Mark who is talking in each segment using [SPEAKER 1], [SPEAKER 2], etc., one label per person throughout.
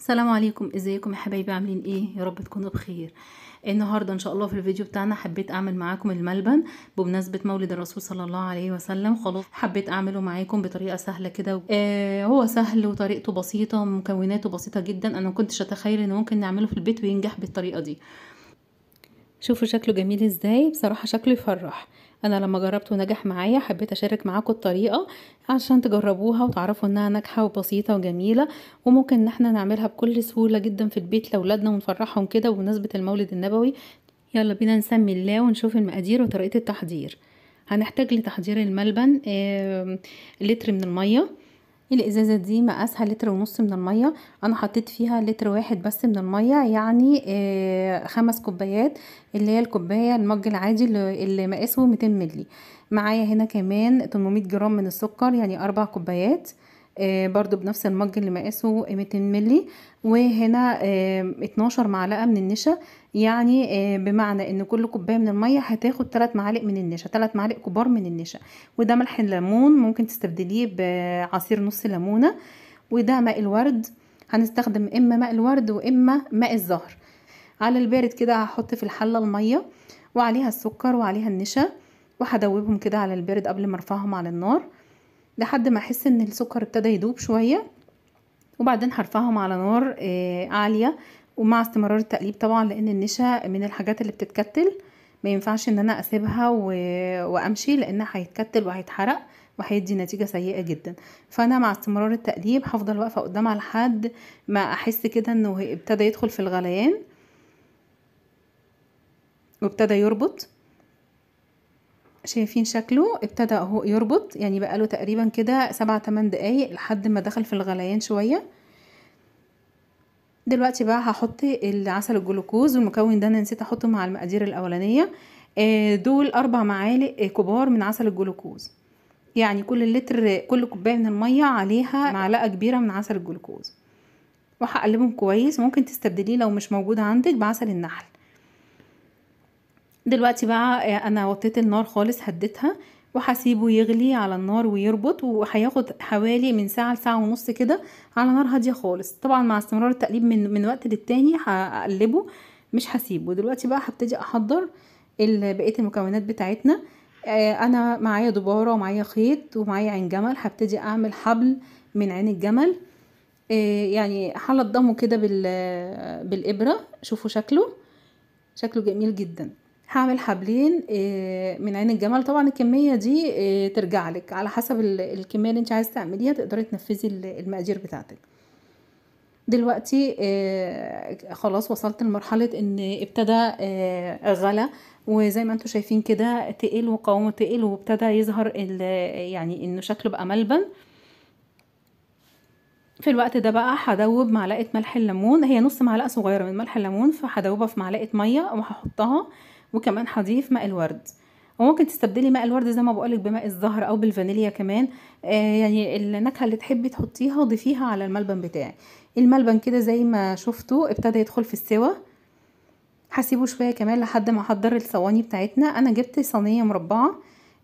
[SPEAKER 1] السلام عليكم. إزيكم يا حبايبي؟ عاملين إيه؟ يا رب تكونوا بخير. النهارده إن شاء الله في الفيديو بتاعنا حبيت أعمل معاكم الملبن بمناسبة مولد الرسول صلى الله عليه وسلم. خلاص. حبيت أعمله معاكم بطريقة سهلة كده آه هو سهل وطريقته بسيطة ومكوناته بسيطة جدا. أنا ما كنتش أتخيل إن ممكن نعمله في البيت وينجح بالطريقة دي. شوفوا شكله جميل إزاي. بصراحة شكله يفرح. أنا لما جربته ونجح معايا حبيت أشارك معاكم الطريقة عشان تجربوها وتعرفوا إنها ناجحة وبسيطة وجميلة وممكن إن إحنا نعملها بكل سهولة جدا في البيت لأولادنا ونفرحهم كده بمناسبة المولد النبوي. يلا بينا نسمي الله ونشوف المقادير وطريقة التحضير. هنحتاج لتحضير الملبن لتر من المية. الإزازة دي مقاسها لتر ونص من المية. أنا حطيت فيها لتر واحد بس من المية يعني آه خمس كوبايات اللي هي الكوباية المج العادي اللي, مقاسه 200 ملي معايا هنا كمان 800 جرام من السكر يعني أربع كوبايات. برضو بنفس المج اللي مقاسه 200 ملي وهنا آه 12 معلقة من النشا. يعني آه بمعنى إن كل كوباية من المية هتاخد 3 معالق من النشا 3 معالق كبار من النشا. وده ملح الليمون ممكن تستبدليه بعصير نص ليمونة. وده ماء الورد. هنستخدم إما ماء الورد وإما ماء الزهر. على البارد كده هحط في الحلة المية وعليها السكر وعليها النشا. وهدوبهم كده على البارد قبل ما ارفعهم على النار. لحد ما أحس إن السكر ابتدى يدوب شوية. وبعدين هرفعهم على نار آه عالية. ومع استمرار التقليب طبعا لأن النشا من الحاجات اللي بتتكتل ما ينفعش إن أنا أسيبها و... وأمشي لأن هيتكتل وهيتحرق وهيدي نتيجة سيئة جدا. فأنا مع استمرار التقليب هفضل واقفة قدامها لحد ما أحس كده إنه ابتدى يدخل في الغليان. وابتدى يربط. شايفين شكله ابتدى اهو يربط يعني بقاله تقريبا كده سبعة تمن دقايق لحد ما دخل في الغليان شوية. دلوقتي بقى هحط العسل الجلوكوز والمكون ده أنا نسيت أحطه مع المقادير الأولانية. دول أربع معالق كبار من عسل الجلوكوز. يعني كل لتر كل كوباية من المية عليها معلقة كبيرة من عسل الجلوكوز. وهقلبهم كويس ممكن تستبدليه لو مش موجود عندك بعسل النحل. دلوقتي بقى أنا وطيت النار خالص هديتها وهسيبه يغلي على النار ويربط وهياخد حوالي من ساعة لساعة ونص كده على نار هادية خالص. طبعا مع استمرار التقليب من من وقت للتاني هقلبه مش هسيبه. دلوقتي بقى هبتدي أحضر بقية المكونات بتاعتنا. أنا معايا دباره ومعايا خيط ومعايا عين جمل هبتدي أعمل حبل من عين الجمل. يعني هلضمه كده بالإبرة. شوفوا شكله. شكله جميل جدا. هعمل حبلين من عين الجمل. طبعا الكمية دي ترجع لك على حسب الكمية اللي انت عايزة تعمليها تقدري تنفذي المقادير بتاعتك. دلوقتي خلاص وصلت لمرحلة إن ابتدى غلى وزي ما أنتم شايفين كده تقل وقوامه تقل وابتدى يظهر يعني انه شكله بقى ملبن. في الوقت ده بقى هدوب معلقة ملح الليمون. هي نص معلقة صغيرة من ملح الليمون فهدوبها في معلقة مية وهحطها. وكمان هضيف ماء الورد. وممكن تستبدلي ماء الورد زي ما بقولك بماء الزهر أو بالفانيليا كمان. آه يعني النكهة اللي تحبي تحطيها ضيفيها على الملبن بتاعي الملبن كده زي ما شفتوا ابتدى يدخل في السوا. هسيبه شوية كمان لحد ما أحضر الصواني بتاعتنا. أنا جبت صينية مربعة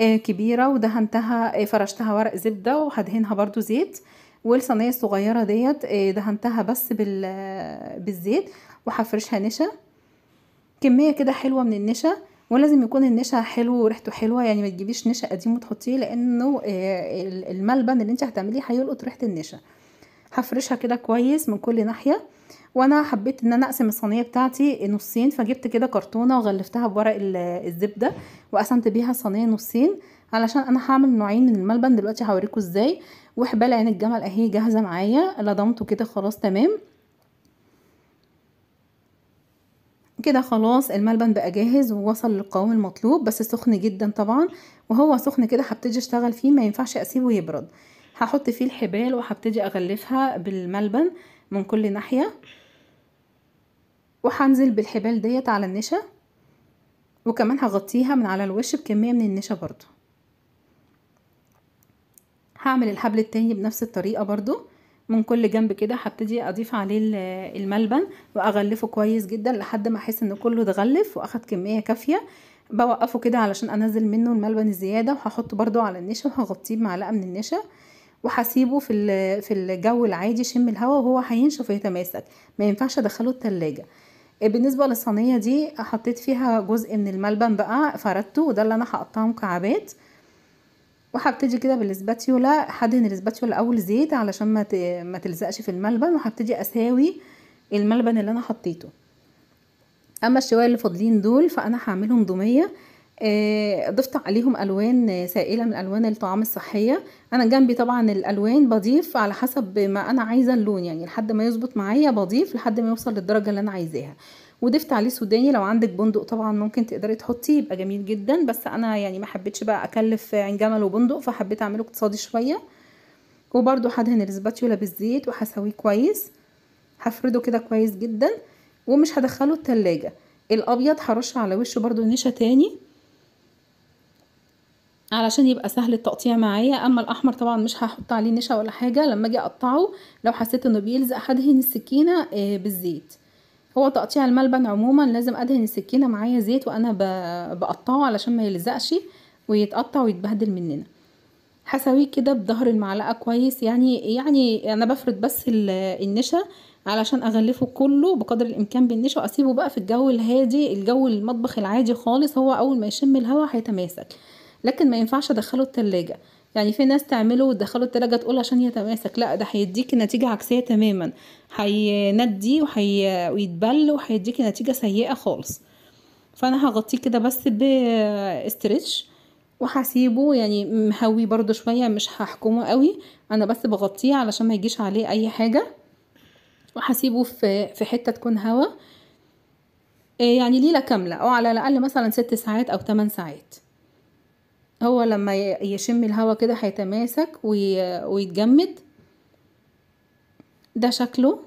[SPEAKER 1] آه كبيرة ودهنتها آه فرشتها ورق زبدة وهدهنها برضو زيت. والصينية الصغيرة ديت دهنتها بس بالزيت وهفرشها نشا. كمية كده حلوة من النشا ولازم يكون النشا حلو وريحته حلوة يعني ما تجيبيش نشا قديم وتحطيه لأنه الملبن اللي انت هتعمليه هيلقط ريحة النشا. هفرشها كده كويس من كل ناحية وأنا حبيت إن أنا أقسم الصينية بتاعتي نصين فجبت كده كرتونة وغلفتها بورق الزبدة وقسمت بيها الصينيه نصين علشان أنا هعمل نوعين من الملبن دلوقتي هوريكم إزاي. وحبال عين الجمل أهي جاهزة معايا لضمته كده خلاص تمام. كده خلاص الملبن بقى جاهز ووصل للقوام المطلوب بس سخن جدا طبعا وهو سخن كده هبتدي أشتغل فيه ما ينفعش أسيبه يبرد. هحط فيه الحبال وهبتدي أغلفها بالملبن من كل ناحية. وهنزل بالحبال ديت على النشا وكمان هغطيها من على الوش بكمية من النشا برضو. هعمل الحبل التاني بنفس الطريقة برضو. من كل جنب كده هبتدي أضيف عليه الملبن وأغلفه كويس جدا لحد ما أحس إن كله اتغلف وأخد كمية كافية. بوقفه كده علشان أنزل منه الملبن الزيادة وهحطه برضو على النشا وهغطيه بمعلقة من النشا وهسيبه في في الجو العادي يشم الهواء وهو هينشف ويتماسك ما ينفعش أدخله التلاجة. آه، بالنسبة للصينية دي حطيت فيها جزء من الملبن بقى فردته وده اللي أنا هقطعه مكعبات. وهبتدي كده بالاسباتيولا هدهن الاسباتيولا أول زيت علشان ما ما تلزقش في الملبن وهبتدي أساوي الملبن اللي أنا حطيته. أما الشوية اللي فاضلين دول فأنا هعملهم دومية. آه، ضفت عليهم ألوان سائلة من ألوان الطعام الصحية. أنا جنبي طبعا الألوان بضيف على حسب ما أنا عايزة اللون يعني لحد ما يظبط معايا بضيف لحد ما يوصل للدرجة اللي أنا عايزاها. وضفت عليه سوداني. لو عندك بندق طبعا ممكن تقدري تحطيه يبقى جميل جدا. بس أنا يعني ما حبيتش بقى أكلف عين جمل وبندق فحبيت أعمله اقتصادي شوية. وبرده هدهن الاسباتيولا بالزيت وهسويه كويس. هفرده كده كويس جدا. ومش هدخله التلاجة. الأبيض هرش على وشه برضو نشا تاني. علشان يبقى سهل التقطيع معايا. أما الأحمر طبعا مش هحط عليه نشا ولا حاجة. لما أجي أقطعه لو حسيت إنه بيلزق هدهن السكينة آه، بالزيت. هو تقطيع الملبن عموما لازم أدهن السكينة معايا زيت وأنا بقطعه علشان ما يلزقش ويتقطع ويتبهدل مننا. هسويه كده بظهر المعلقة كويس. يعني يعني أنا بفرد بس ال- النشا علشان أغلفه كله بقدر الإمكان بالنشا وأسيبه بقى في الجو الهادي الجو المطبخ العادي خالص. هو أول ما يشم الهواء هيتماسك لكن ما ينفعش أدخله التلاجة. يعني في ناس تعمله وتدخله التلاجة تقول عشان يتماسك لا ده هيديكي نتيجة عكسية تماما. هيندي وهي... ويتبل وهيديكي نتيجة سيئة خالص. فأنا هغطيه كده بس باسترتش وهسيبه. يعني مهوي برضو شوية مش هحكمه قوي. أنا بس بغطيه علشان ما يجيش عليه أي حاجة. وهسيبه في في حتة تكون هوا. إيه يعني ليلة كاملة. أو على الأقل مثلا ست ساعات أو تمن ساعات. هو لما يشم الهوا كده هيتماسك وي- ويتجمد. ده شكله.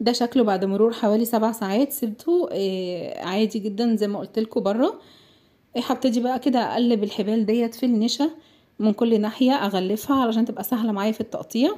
[SPEAKER 1] ده شكله بعد مرور حوالي سبع ساعات. سبته آه، عادي جدا زي ما قلت لكم بره. آه، هبتدي بقى كده أقلب الحبال ديت في النشا من كل ناحية أغلفها علشان تبقى سهلة معايا في التقطيع.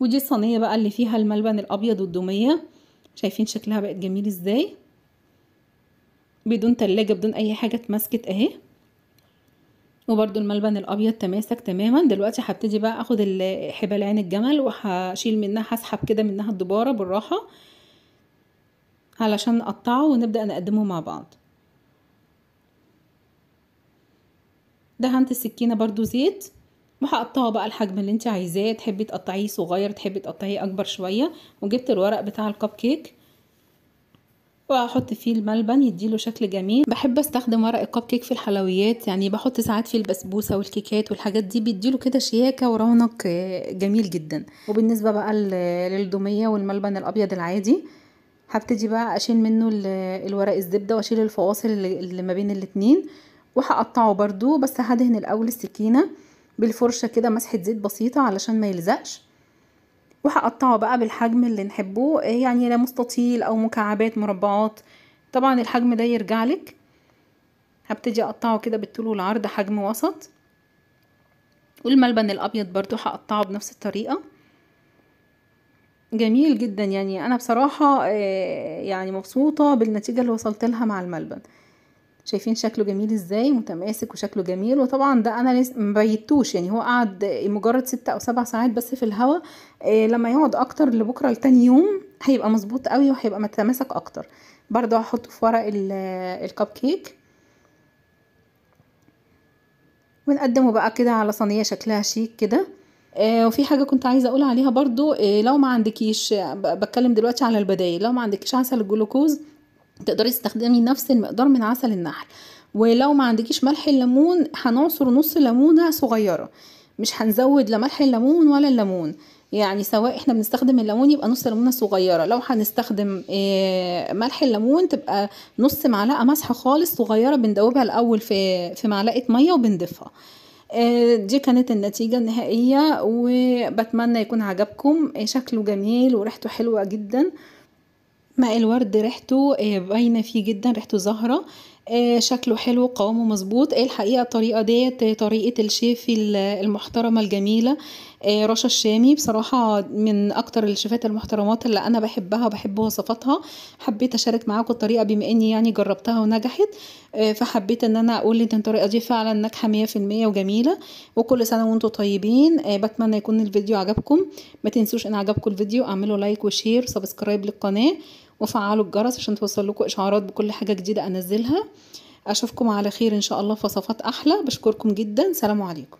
[SPEAKER 1] ودي الصينية بقى اللي فيها الملبن الأبيض والدومية. شايفين شكلها بقت جميل إزاي؟ بدون تلاجة بدون أي حاجة اتمسكت أهي. وبرده الملبن الأبيض تماسك تماما. دلوقتي هبتدي بقى آخد ال- حبال عين الجمل وهشيل منها هسحب كده منها الدبارة بالراحة علشان نقطعه ونبدأ نقدمه مع بعض. دهنت السكينة برضو زيت. وهقطعه بقى الحجم اللي انت عايزاه. تحبي تقطعيه صغير تحبي تقطعيه أكبر شوية. وجبت الورق بتاع الكب كيك. واحط فيه الملبن يديله شكل جميل. بحب استخدم ورق الكب كيك في الحلويات يعني بحط ساعات فيه البسبوسة والكيكات والحاجات دي بيديله كده شياكة ورونق آه، جميل جدا. وبالنسبة بقى للدومية والملبن الأبيض العادي هبتدي بقى أشيل منه ال- الورق الزبدة وأشيل الفواصل اللي اللي ما بين الاتنين. وهقطعه برضو بس هدهن الأول السكينة بالفرشة كده مسحة زيت بسيطة علشان ما يلزقش. وهقطعه بقى بالحجم اللي نحبه. إيه يعني لا مستطيل أو مكعبات مربعات. طبعا الحجم ده يرجع لك. هبتدي أقطعه كده بالطول والعرض حجم وسط. والملبن الأبيض برضو هقطعه بنفس الطريقة. جميل جدا. يعني أنا بصراحة آه، يعني مبسوطة بالنتيجة اللي وصلت لها مع الملبن. شايفين شكله جميل إزاي متماسك وشكله جميل وطبعا ده أنا مبيتوش يعني هو قعد مجرد ستة أو سبع ساعات بس في الهواء إيه لما يقعد أكتر لبكرة لتاني يوم هيبقى مظبوط قوي وهيبقى متماسك أكتر. برضه هحطه في ورق ال- الكب كيك. ونقدمه بقى كده على صينية شكلها شيك كده. آه وفي حاجة كنت عايزة أقول عليها برضو آه لو ما عندكيش ب- بتكلم دلوقتي على البدايل لو ما عندكيش عسل الجلوكوز تقدري تستخدمي نفس المقدار من عسل النحل. ولو ما عندكيش ملح الليمون هنعصر نص ليمونة صغيرة. مش هنزود لا ملح الليمون ولا الليمون. يعني سواء إحنا بنستخدم الليمون يبقى نص ليمونة صغيرة. لو هنستخدم آه، ملح الليمون تبقى نص معلقة مسحة خالص صغيرة بندوبها الأول في في معلقة مية وبنضيفها. آه، دي كانت النتيجة النهائية وبتمنى يكون عجبكم. آه، شكله جميل وريحته حلوة جدا. ماء الورد ريحته آه، باينة فيه جدا ريحته زهرة. آه، شكله حلو قوامه مظبوط. آه، الحقيقة؟ الطريقة ديت آه، طريقة الشيف ال- المحترمة الجميلة رشا الشامي. بصراحة من أكتر الشيفات المحترمات اللي أنا بحبها وبحب وصفاتها. حبيت أشارك معاكم الطريقة بما إني يعني جربتها ونجحت فحبيت إن أنا أقول ان الطريقة دي فعلا ناجحة 100% وجميلة. وكل سنة وأنتم طيبين بتمنى يكون الفيديو عجبكم. ما تنسوش إن عجبكم الفيديو أعملوا like و share و subscribe للقناة. وفعلوا الجرس عشان توصل لكم إشعارات بكل حاجة جديدة أنزلها. أشوفكم على خير إن شاء الله في وصفات أحلى. بشكركم جدا. سلام عليكم.